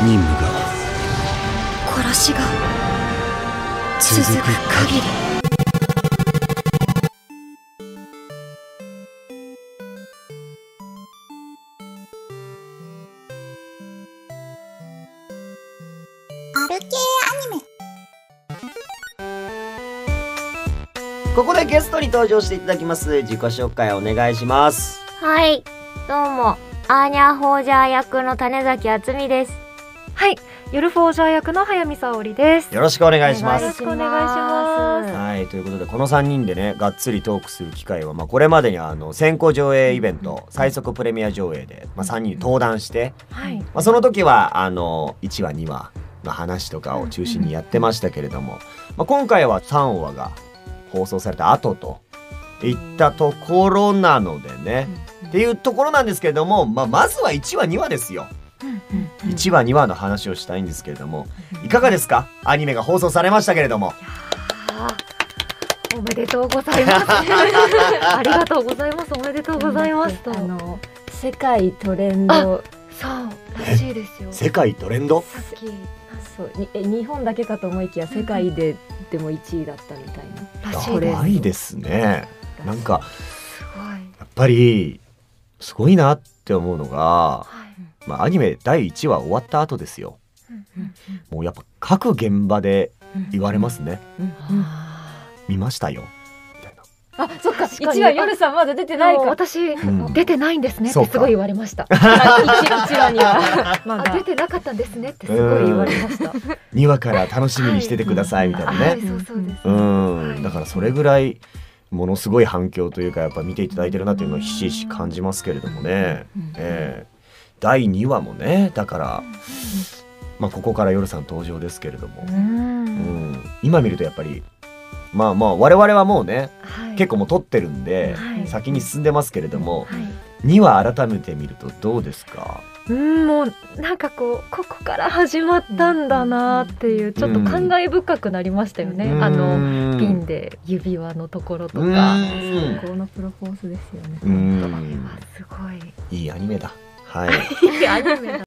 任務が殺しが続く限り。アル系アニメ。ここでゲストに登場していただきます。自己紹介お願いします。はい、どうも、アーニャ・ホージャー役の種崎敦美です。はい、ゆるフォージャー役の早見沙織です。よろしくお願いします。よろしくお願いします。はい。ということでこの3人でねがっつりトークする機会は、まあ、これまでにあの先行上映イベント最速プレミア上映で、まあ、3人で登壇して、はい、まあ、その時はあの1話2話の話とかを中心にやってましたけれども、まあ、今回は3話が放送された後といったところなのでね、っていうところなんですけれども、まあ、まずは1話2話ですよ。1話2話の話をしたいんですけれどもいかがですか？アニメが放送されましたけれどもおめでとうございます。ありがとうございます。おめでとうございますと。あの、世界トレンド、そうらしいですよ。世界トレンド？さっきそうにえ日本だけかと思いきや世界ででも1位だったみたいな。らしい。ないですねなんかすごい。やっぱりすごいなって思うのが、はい。まあ、アニメ第1話終わった後ですよ。もうやっぱ各現場で言われますね、見ましたよ。みたいな。あ、そっか。一話夜さんまだ出てないか。私、ん。出てないんですねってすごい言われました。一一話には。まだ。あ出てなかったんですねってすごい言われました。2話から楽しみにしててくださいみたいなね、はい、そうそうです。うん。だからそれぐらいものすごい反響というかやっぱ見ていただいてるなっていうのをひしひし感じますけれどもね、ええ。第2話もねだから、まあ、ここから夜さん登場ですけれども、うん。うん、今見るとやっぱりまあまあ我々はもうねはい。結構もう撮ってるんで、はい。先に進んでますけれどもはい。2話改めて見るとどうですか？うん、もうなんかこうここから始まったんだなっていうちょっと感慨深くなりましたよね。うんあのピンで指輪のところとうんか。最高のプロポーズですよね。うんあすごい。いいアニメだは いアニメだ